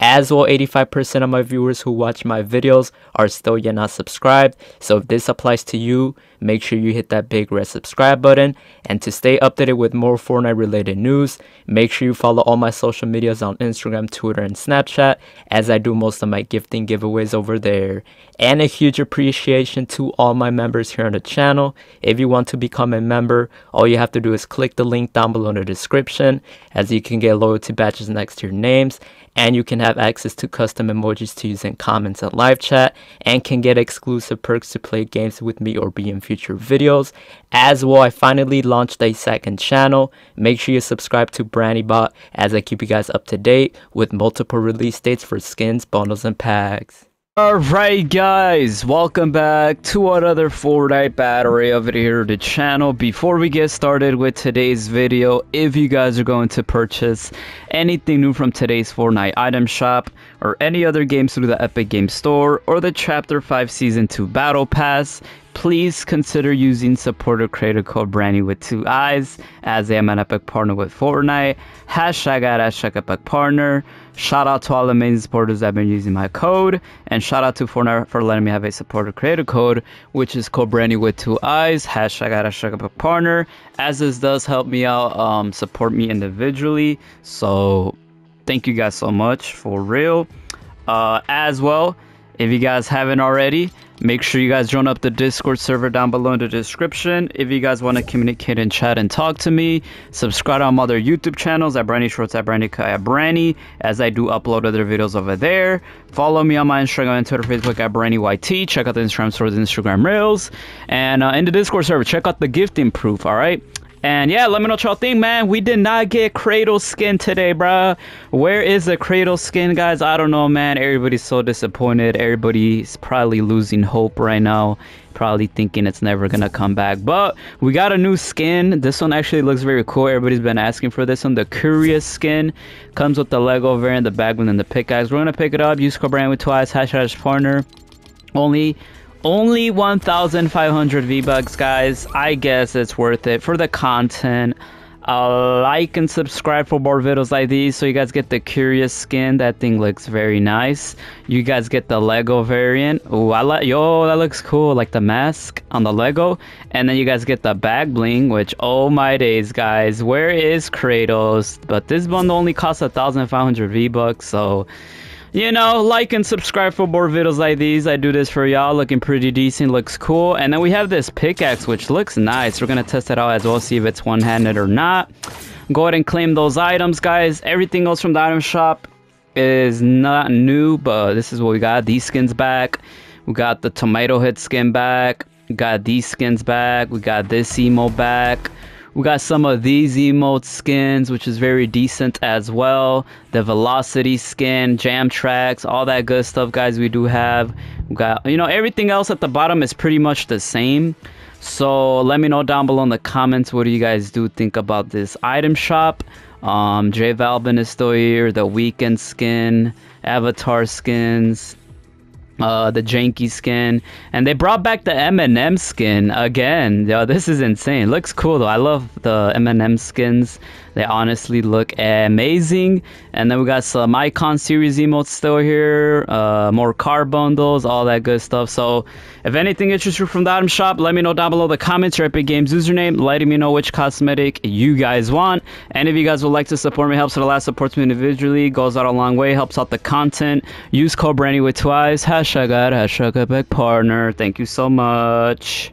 As well, 85% of my viewers who watch my videos are still yet not subscribed. So if this applies to you, make sure you hit that big red subscribe button. And to stay updated with more Fortnite related news, make sure you follow all my social medias on Instagram, Twitter, and Snapchat as I do most of my gifting giveaways over there. And a huge appreciation to all my members here on the channel. If you want to become a member, all you have to do is click the link down below in the description as you can get loyalty badges next to your names and you can have access to custom emojis to use in comments and live chat and can get exclusive perks to play games with me or be in future videos. As well i finally launched a second channel. Make sure you subscribe to BraniBot as i keep you guys up to date with multiple release dates for skins bundles and packs. Alright guys, welcome back to another Fortnite Battle Royale to the channel. Before we get started with today's video, if you guys are going to purchase anything new from today's Fortnite item shop or any other games through the Epic Game Store or the Chapter 5 Season 2 Battle Pass, please consider using supporter creator code Brani with two eyes as I am an epic partner with Fortnite. Hashtag at hashtag epic partner. Shout out to all the amazing supporters that have been using my code. And shout out to Fortnite for letting me have a supporter creator code, which is called Brani with two eyes. Hashtag at hashtag epic partner. As this does help me out, um, support me individually. So thank you guys so much for real. Uh, as well, if you guys haven't already, make sure you guys join up the Discord server down below in the description. If you guys want to communicate and chat and talk to me, subscribe on my other YouTube channels at Brani Shorts at Brani at Brani, as I do upload other videos over there. Follow me on my Instagram and Twitter, Facebook at Brani YT. Check out the Instagram stories, Instagram Reels, and uh, in the Discord server, check out the gifting proof. All right. And yeah, let me know what y'all think, man. We did not get Kratos skin today, bruh. Where is the Kratos skin, guys? I don't know, man. Everybody's so disappointed. Everybody's probably losing hope right now. Probably thinking it's never gonna come back. But we got a new skin. This one actually looks very cool. Everybody's been asking for this one. The Curious skin comes with the Lego variant, the bag and the pickaxe. We're gonna pick it up. Use code brand with twice. Hashtag partner. Only only 1,500 V-Bucks, guys. I guess it's worth it. For the content. Uh, like and subscribe for more videos like these so you guys get the curious skin. That thing looks very nice. You guys get the lego variant. Oh i like yo that looks cool. Like the mask on the lego. And then you guys get the bag bling which oh my days guys. Where is kratos? But this bundle only costs a thousand five hundred v bucks so you know, like and subscribe for more videos like these. I do this for y'all. Looking pretty decent. Looks cool. And then we have this pickaxe, which looks nice. We're going to test it out as well, see if it's one-handed or not. Go ahead and claim those items, guys. Everything else from the item shop is not new, but this is what we got. These skins back. We got the tomato head skin back. We got these skins back. We got this emo back. We got some of these emote skins, which is very decent as well. The velocity skin, jam tracks, all that good stuff, guys. We do have. We got you know everything else at the bottom is pretty much the same. So let me know down below in the comments what do you guys do think about this item shop. Um, J Balvin is still here. The Weeknd skin, avatar skins, uh, the janky skin, and they brought back the Eminem skin again. Yo, this is insane. Looks cool though. I love the Eminem skins. They honestly look amazing. And then we got some Icon series emotes still here, uh, more car bundles, all that good stuff. So if anything interests you from the item shop, let me know down below the comments your Epic Games username, letting me know which cosmetic you guys want. And if you guys would like to support me, helps out a lot, supports me individually, goes out a long way, helps out the content. Use code Brani with twice, hashtag hashtag epic partner. Thank you so much.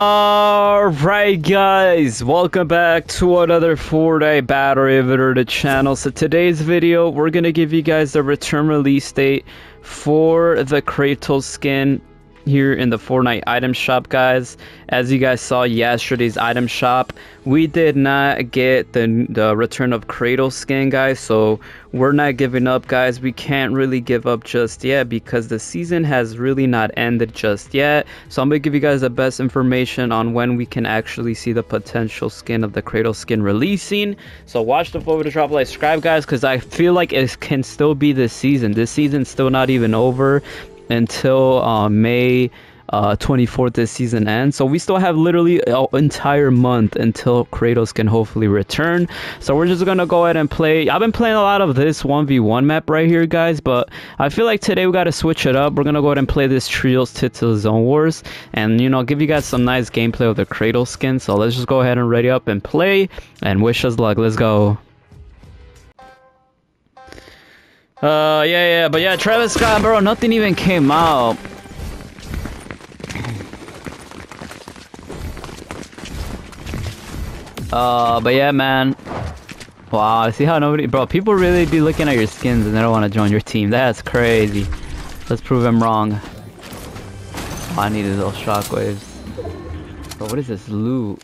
Alright guys, welcome back to another 4-day Battery Inverted channel. So today's video, we're to give you guys the return release date for the Kratos skin here in the Fortnite item shop guys. As you guys saw yesterday's item shop we did not get the, the return of Kratos skin guys so we're not giving up guys. We can't really give up just yet because the season has really not ended just yet. So I'm gonna give you guys the best information on when we can actually see the potential skin of the Kratos skin releasing. So watch the video drop like subscribe guys because I feel like it can still be this season. This season's still not even over until uh, May uh, 24th this season ends. So we still have literally an entire month until Kratos can hopefully return. So we're just gonna go ahead and play. I've been playing a lot of this 1v1 map right here, guys, but I feel like today we gotta switch it up. We're gonna go ahead and play this Trios Tilted Zone Wars and you know give you guys some nice gameplay of the Kratos skin. So let's just go ahead and ready up and play and wish us luck. Let's go. Uh, yeah, yeah, but yeah, Travis Scott, bro, nothing even came out. Uh, but yeah, man. Wow, see how nobody, bro, people really be looking at your skins and they don't want to join your team. That's crazy. Let's prove them wrong. Oh, I needed those shockwaves. Bro, what is this loot?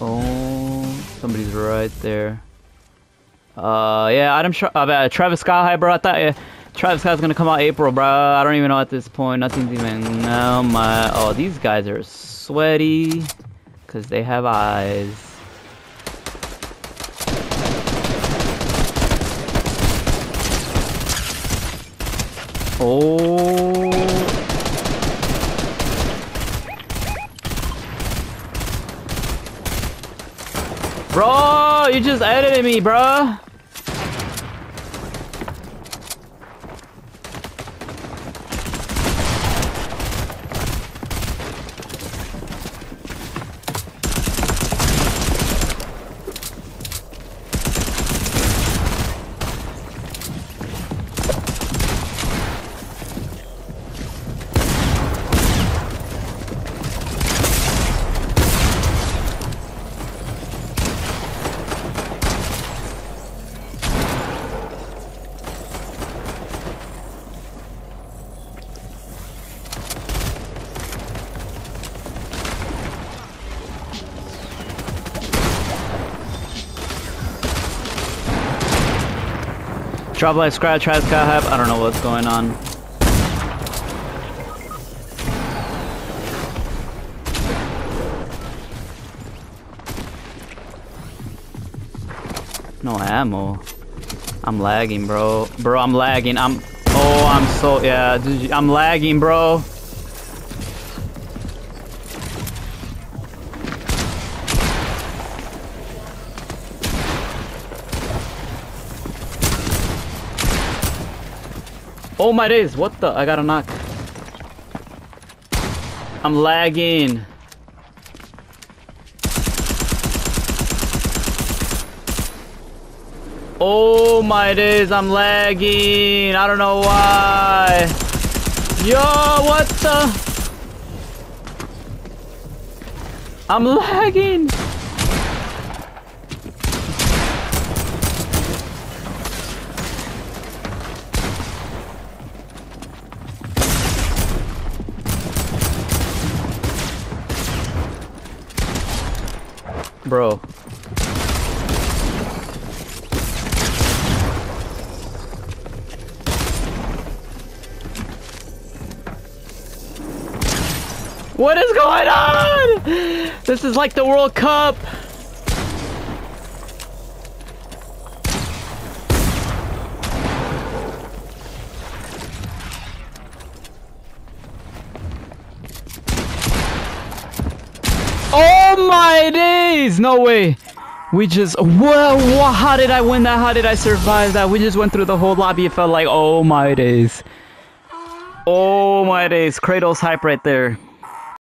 Oh, somebody's right there. Uh, yeah, Adam Tra uh, Travis Scott, hi, bro. I thought yeah, Travis Scott's gonna come out April, bro. I don't even know at this point. Nothing's even. No, my. Oh, these guys are sweaty, cause they have eyes. Oh. Bro, you just edited me, bro. Trouble like Scratch, has Sky Hype. I don't know what's going on. No ammo. I'm lagging, bro. Bro, I'm lagging. I'm. Oh, I'm so. Yeah, I'm lagging, bro. Oh my days, what the? I got a knock. I'm lagging. Oh my days, I'm lagging. I don't know why. Yo, what the? I'm lagging. Bro. What is going on? This is like the World Cup. Oh my No way! We just, whoa, how did I win that? How did I survive that? We just went through the whole lobby. It felt like, oh my days. Oh my days. Kratos hype right there.